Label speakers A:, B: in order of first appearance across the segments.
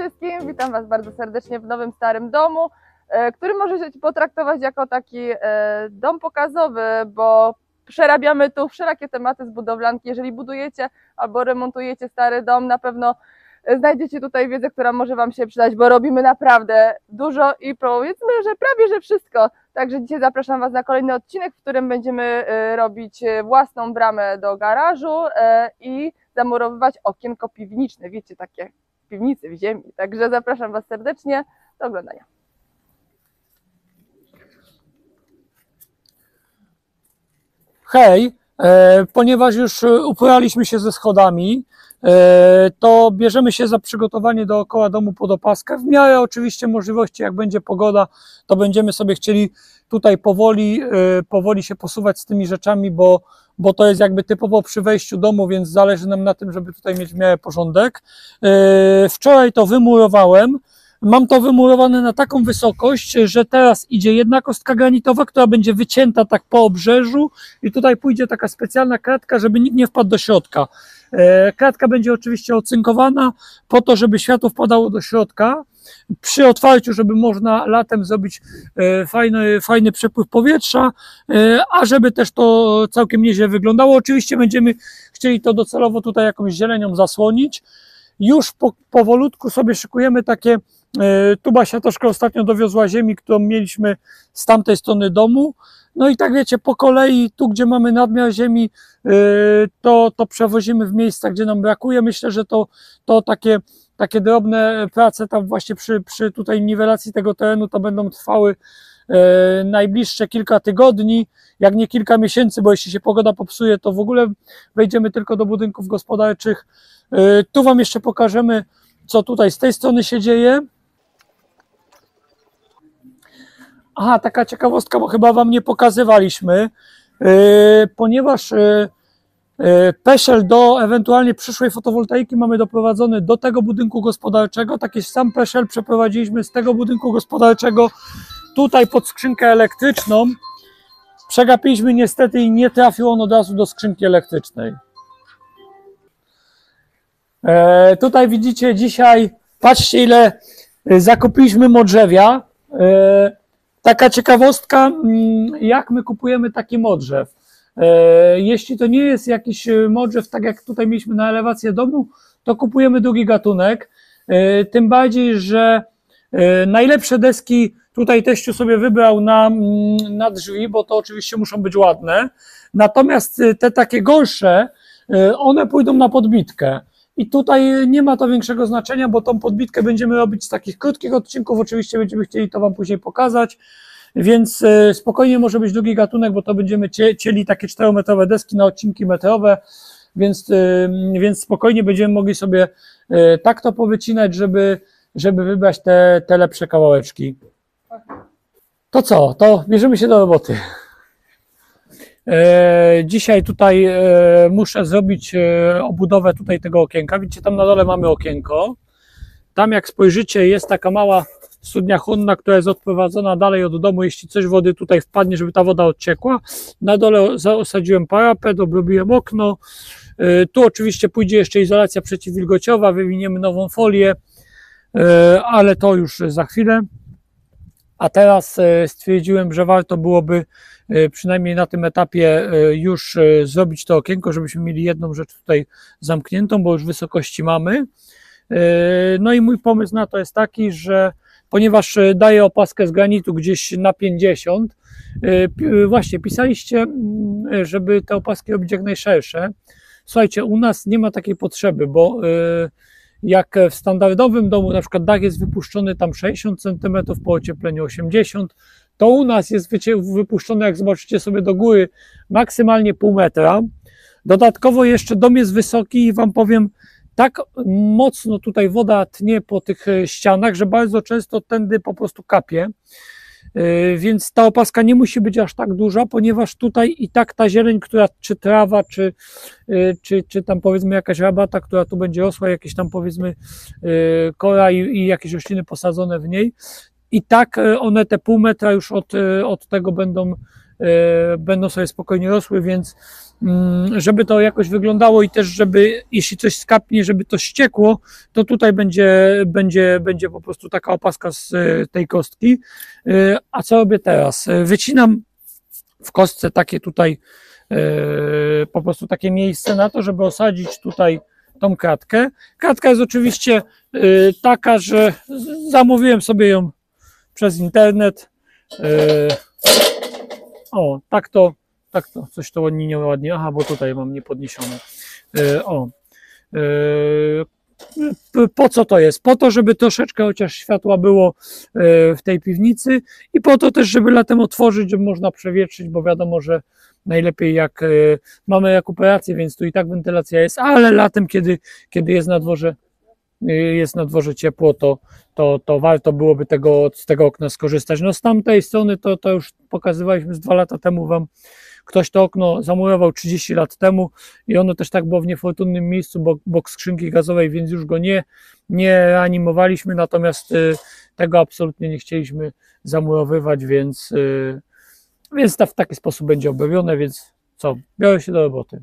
A: Wszystkim, witam Was bardzo serdecznie w nowym starym domu, e, który możecie potraktować jako taki e, dom pokazowy, bo przerabiamy tu wszelakie tematy z budowlanki. Jeżeli budujecie albo remontujecie stary dom, na pewno e, znajdziecie tutaj wiedzę, która może Wam się przydać, bo robimy naprawdę dużo i powiedzmy, że prawie że wszystko. Także dzisiaj zapraszam Was na kolejny odcinek, w którym będziemy robić własną bramę do garażu i zamurowywać okienko piwniczne. Wiecie, takie piwnicy w ziemi. Także zapraszam Was serdecznie do oglądania.
B: Hej, e, ponieważ już e, uporaliśmy się ze schodami, to bierzemy się za przygotowanie dookoła domu pod opaskę. W miarę oczywiście możliwości, jak będzie pogoda, to będziemy sobie chcieli tutaj powoli, e, powoli się posuwać z tymi rzeczami, bo, bo to jest jakby typowo przy wejściu domu, więc zależy nam na tym, żeby tutaj mieć w miarę porządek. E, Wczoraj to wymurowałem. Mam to wymurowane na taką wysokość, że teraz idzie jedna kostka granitowa, która będzie wycięta tak po obrzeżu i tutaj pójdzie taka specjalna kratka, żeby nikt nie wpadł do środka. E, Kratka będzie oczywiście ocynkowana po to, żeby światło wpadało do środka. Przy otwarciu, żeby można latem zrobić e, fajny, fajny przepływ powietrza, e, a żeby też to całkiem nieźle wyglądało. Oczywiście będziemy chcieli to docelowo tutaj jakąś zielenią zasłonić. Już po, powolutku sobie szykujemy takie Tu Basia troszkę ostatnio dowiozła ziemi, którą mieliśmy z tamtej strony domu. No i tak wiecie, po kolei, tu gdzie mamy nadmiar ziemi, e, to, to przewozimy w miejsca, gdzie nam brakuje. Myślę, że to, to takie, takie drobne prace tam właśnie przy, przy tutaj niwelacji tego terenu to będą trwały e, najbliższe kilka tygodni, jak nie kilka miesięcy, bo jeśli się pogoda popsuje, to w ogóle wejdziemy tylko do budynków gospodarczych. Tu Wam jeszcze pokażemy, co tutaj z tej strony się dzieje. Aha, taka ciekawostka, bo chyba Wam nie pokazywaliśmy, yy, ponieważ yy, yy, peszel do ewentualnie przyszłej fotowoltaiki mamy doprowadzony do tego budynku gospodarczego. Taki sam peszel przeprowadziliśmy z tego budynku gospodarczego tutaj pod skrzynkę elektryczną. Przegapiliśmy niestety i nie trafił on od razu do skrzynki elektrycznej. E, tutaj widzicie dzisiaj, patrzcie ile zakupiliśmy modrzewia. E, taka ciekawostka, mm, jak my kupujemy taki modrzew. E, jeśli to nie jest jakiś e, modrzew, tak jak tutaj mieliśmy na elewację domu, to kupujemy drugi gatunek. E, tym bardziej, że najlepsze deski tutaj teściu sobie wybrał na, mm, na drzwi, bo to oczywiście muszą być ładne. Natomiast te takie gorsze, one pójdą na podbitkę. I tutaj nie ma to większego znaczenia, bo tą podbitkę będziemy robić z takich krótkich odcinków. Oczywiście będziemy chcieli to Wam później pokazać. Więc e, spokojnie może być drugi gatunek, bo to będziemy cie, cieli takie 4-metrowe deski na odcinki metrowe, więc, e, więc spokojnie będziemy mogli sobie e, tak to powycinać, żeby, żeby wybrać te, te lepsze kawałeczki. To co? To bierzemy się do roboty. E, Dzisiaj tutaj e, muszę zrobić e, obudowę tutaj tego okienka. Widzicie, tam na dole mamy okienko. Tam jak spojrzycie jest taka mała studnia chłonna, która jest odprowadzona dalej od domu, jeśli coś wody tutaj wpadnie, żeby ta woda odciekła. Na dole za- osadziłem parapet, obrobiłem okno. Tu oczywiście pójdzie jeszcze izolacja przeciwwilgociowa, wywiniemy nową folię, ale to już za chwilę. A teraz stwierdziłem, że warto byłoby przynajmniej na tym etapie e, już e, zrobić to okienko, żebyśmy mieli jedną rzecz tutaj zamkniętą, bo już wysokości mamy. E, No i mój pomysł na to jest taki, że ponieważ e, daję opaskę z granitu gdzieś na 50, e, pi- e, właśnie pisaliście, e, żeby te opaski robić jak najszersze. Słuchajcie, u nas nie ma takiej potrzeby, bo e, jak w standardowym domu na przykład dach jest wypuszczony tam 60 cm, po ociepleniu 80 to u nas jest wypuszczony, jak zobaczycie sobie do góry, maksymalnie pół metra. Dodatkowo jeszcze dom jest wysoki i Wam powiem, tak mocno tutaj woda tnie po tych e, ścianach, że bardzo często tędy po prostu kapie. E, Więc ta opaska nie musi być aż tak duża, ponieważ tutaj i tak ta zieleń, która czy trawa, czy, e, czy, czy tam powiedzmy jakaś rabata, która tu będzie rosła, jakieś tam powiedzmy kora i, i jakieś rośliny posadzone w niej, i tak e, one te pół metra już od, e, od tego będą e, będą sobie spokojnie rosły, więc mm, żeby to jakoś wyglądało i też, żeby jeśli coś skapnie, żeby to ściekło, to tutaj będzie, będzie, będzie po prostu taka opaska z tej kostki. A co robię teraz? Wycinam w kostce takie tutaj po prostu takie miejsce na to, żeby osadzić tutaj tą kratkę. Kratka jest oczywiście taka, że zamówiłem sobie ją przez internet. E, O, tak to, tak to, coś to ładnie, nieładnie. Aha, bo tutaj mam niepodniesione. E, O, e, po co to jest? Po to, żeby troszeczkę chociaż światła było w tej piwnicy i po to też, żeby latem otworzyć, żeby można przewietrzyć, bo wiadomo, że najlepiej jak mamy rekuperację, więc tu i tak wentylacja jest, ale latem, kiedy, kiedy jest na dworze jest na dworze ciepło, to, to, to warto byłoby tego, z tego okna skorzystać. No z tamtej strony to, to już pokazywaliśmy z dwa lata temu Wam, ktoś to okno zamurował 30 lat temu i ono też tak było w niefortunnym miejscu, bo bok skrzynki gazowej, więc już go nie, nie reanimowaliśmy, natomiast y, tego absolutnie nie chcieliśmy zamurowywać, więc, y, więc to w taki sposób będzie obrobione, więc co, biorę się do roboty.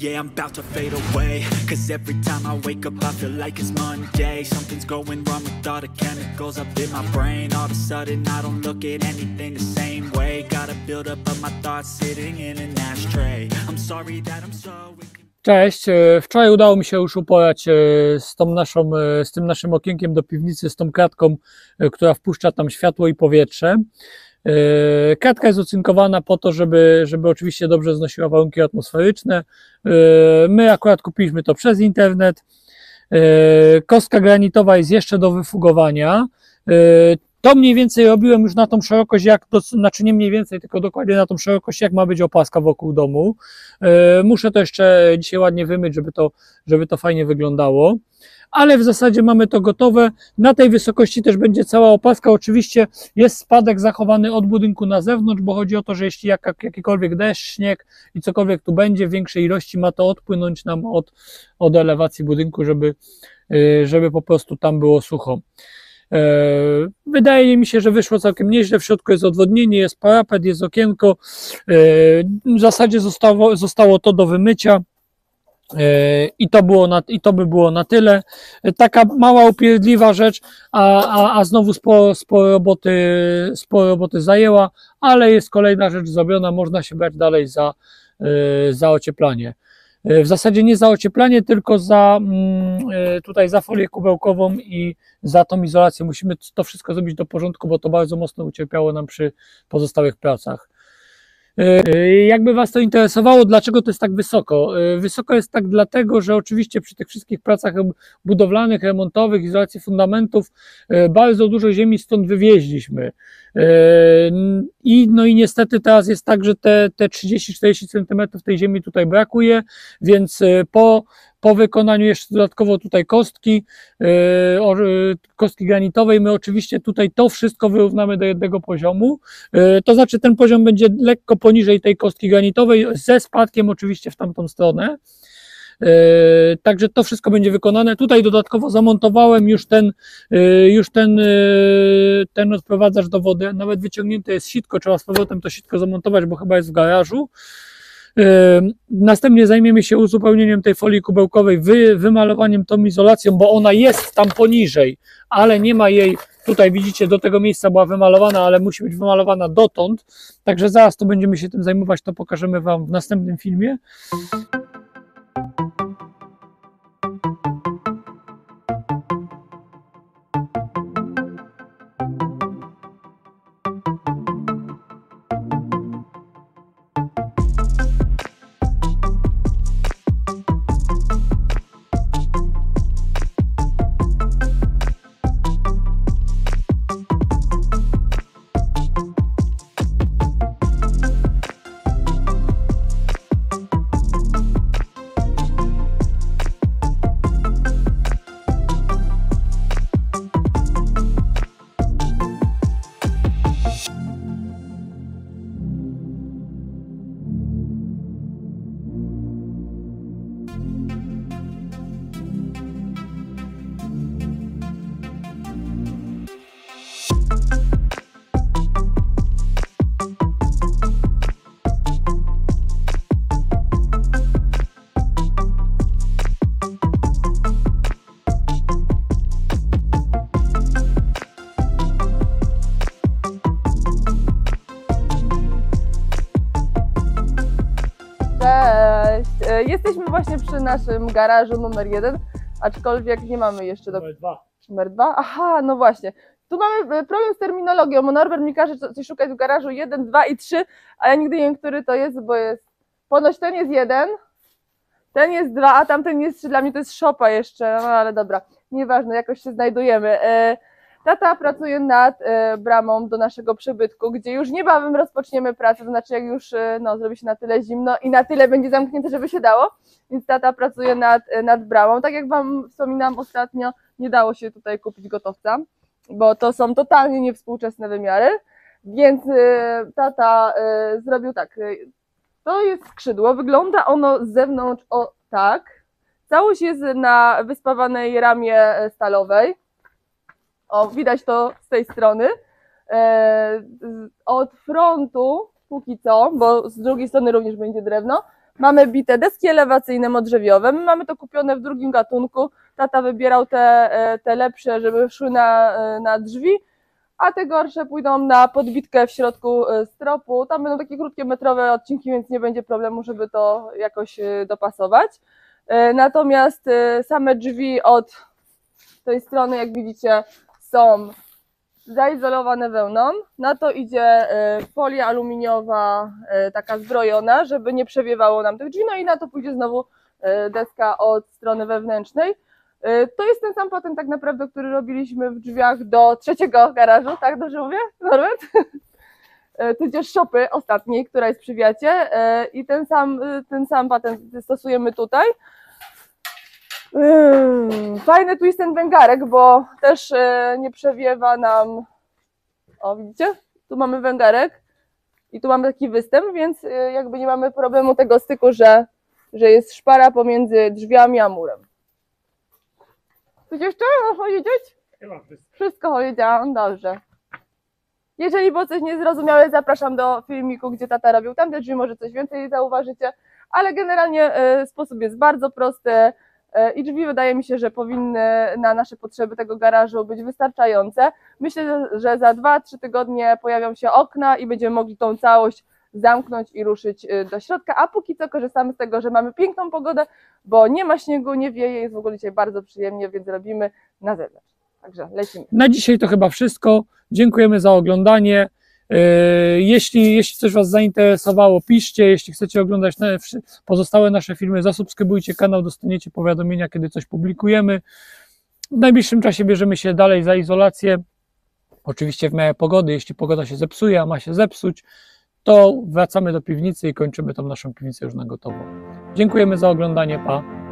C: Yeah, I'm about to fade away. Cause every time I wake up, I feel like it's Monday. Something's going wrong with all the chemicals up in my brain. All of a sudden, I don't look at anything the same way. Gotta build up of my thoughts sitting in an ashtray. I'm sorry that I'm so.
B: Cześć, e, wczoraj udało mi się już uporać e, z, tą naszą, e, z tym naszym okienkiem do piwnicy, z tą kratką, która wpuszcza tam światło i powietrze. E, Kratka jest ocynkowana po to, żeby, żeby oczywiście dobrze znosiła warunki atmosferyczne. E, My akurat kupiliśmy to przez internet. E, Kostka granitowa jest jeszcze do wyfugowania. To mniej więcej robiłem już na tą szerokość, jak, to, znaczy nie mniej więcej, tylko dokładnie na tą szerokość, jak ma być opaska wokół domu. E, Muszę to jeszcze dzisiaj ładnie wymyć, żeby to, żeby to fajnie wyglądało. Ale w zasadzie mamy to gotowe. Na tej wysokości też będzie cała opaska. Oczywiście jest spadek zachowany od budynku na zewnątrz, bo chodzi o to, że jeśli jaka, jakikolwiek deszcz, śnieg i cokolwiek tu będzie w większej ilości, ma to odpłynąć nam od, od elewacji budynku, żeby, e, żeby po prostu tam było sucho. E, Wydaje mi się, że wyszło całkiem nieźle. W środku jest odwodnienie, jest parapet, jest okienko. E, W zasadzie zostało, zostało to do wymycia. E, I to, było na, I to by było na tyle. Taka mała, upierdliwa rzecz, a, a, a znowu sporo, sporo, roboty, sporo roboty zajęła, ale jest kolejna rzecz zrobiona, można się brać dalej za, za ocieplanie. E, W zasadzie nie za ocieplanie, tylko za mm, e, tutaj za folię kubełkową i za tą izolację. Musimy to wszystko zrobić do porządku, bo to bardzo mocno ucierpiało nam przy pozostałych pracach. E, Jakby Was to interesowało, dlaczego to jest tak wysoko? Wysoko jest tak dlatego, że oczywiście przy tych wszystkich pracach budowlanych, remontowych, izolacji fundamentów, bardzo dużo ziemi stąd wywieźliśmy. E, I, no i niestety teraz jest tak, że te, te 30-40 cm tej ziemi tutaj brakuje, więc e, po, po wykonaniu jeszcze dodatkowo tutaj kostki, e, kostki granitowej, my oczywiście tutaj to wszystko wyrównamy do jednego poziomu. To znaczy ten poziom będzie lekko poniżej tej kostki granitowej, ze spadkiem oczywiście w tamtą stronę. E, Także to wszystko będzie wykonane. Tutaj dodatkowo zamontowałem już ten, e, już ten, e, ten odprowadzacz do wody. Nawet wyciągnięte jest sitko, trzeba z powrotem to sitko zamontować, bo chyba jest w garażu. Następnie zajmiemy się uzupełnieniem tej folii kubełkowej, wy, wymalowaniem tą izolacją, bo ona jest tam poniżej, ale nie ma jej, tutaj widzicie, do tego miejsca była wymalowana, ale musi być wymalowana dotąd. Także zaraz to będziemy się tym zajmować, to pokażemy Wam w następnym filmie.
A: Właśnie przy naszym garażu numer jeden, aczkolwiek nie mamy jeszcze do
B: Numer dwa.
A: numer dwa. Aha, no właśnie. Tu mamy e, problem z terminologią, bo Norbert mi każe co- coś szukać w garażu 1, 2 i 3, a ja nigdy nie wiem, który to jest, bo jest. Ponoć ten jest jeden, ten jest dwa, a tamten jest trzy. Dla mnie to jest szopa jeszcze, no ale dobra, nieważne, jakoś się znajdujemy. Tata pracuje nad e, bramą do naszego przybytku, gdzie już niebawem rozpoczniemy pracę, to znaczy jak już e, no, zrobi się na tyle zimno i na tyle będzie zamknięte, żeby się dało, więc tata pracuje nad, e, nad bramą. Tak jak Wam wspominałam ostatnio, nie dało się tutaj kupić gotowca, bo to są totalnie niewspółczesne wymiary, więc tata zrobił tak, to jest skrzydło, wygląda ono z zewnątrz o tak, całość jest na wyspawanej ramie stalowej, o, widać to z tej strony. E, od frontu, póki co, bo z drugiej strony również będzie drewno, mamy bite deski elewacyjne modrzewiowe. My mamy to kupione w drugim gatunku. Tata wybierał te, e, te lepsze, żeby szły na, e, na drzwi, a te gorsze pójdą na podbitkę w środku stropu. Tam będą takie krótkie metrowe odcinki, więc nie będzie problemu, żeby to jakoś dopasować. Natomiast same drzwi od tej strony, jak widzicie, są zaizolowane wełną. Na to idzie e, folia aluminiowa, e, taka zbrojona, żeby nie przewiewało nam tych drzwi. No i na to pójdzie znowu e, deska od strony wewnętrznej. To jest ten sam patent tak naprawdę, który robiliśmy w drzwiach do trzeciego garażu, tak dobrze mówię, Norbert? Tudzież szopy ostatniej, która jest przy wiacie i ten sam, ten sam patent stosujemy tutaj. Fajny tu jest ten węgarek, bo też e, nie przewiewa nam. O, widzicie? Tu mamy węgarek i tu mamy taki występ, więc e, jakby nie mamy problemu tego styku, że, że jest szpara pomiędzy drzwiami a murem. Coś jeszcze powiedzieć?
B: Wszystko.
A: Wszystko powiedziałam, dobrze. Jeżeli było coś niezrozumiałe, zapraszam do filmiku, gdzie tata robił tamte drzwi, może coś więcej zauważycie, ale generalnie e, sposób jest bardzo prosty i drzwi wydaje mi się, że powinny na nasze potrzeby tego garażu być wystarczające. Myślę, że za 2-3 tygodnie pojawią się okna i będziemy mogli tą całość zamknąć i ruszyć e, do środka, a póki co korzystamy z tego, że mamy piękną pogodę, bo nie ma śniegu, nie wieje, jest w ogóle dzisiaj bardzo przyjemnie, więc robimy na zewnątrz. Także lecimy.
B: Na dzisiaj to chyba wszystko. Dziękujemy za oglądanie. Yy, Jeśli, jeśli coś Was zainteresowało, piszcie. Jeśli chcecie oglądać pozostałe nasze filmy, zasubskrybujcie kanał, dostaniecie powiadomienia, kiedy coś publikujemy. W najbliższym czasie bierzemy się dalej za izolację. Oczywiście w miarę pogody. Jeśli pogoda się zepsuje, a ma się zepsuć, to wracamy do piwnicy i kończymy tą naszą piwnicę już na gotowo. Dziękujemy za oglądanie. Pa.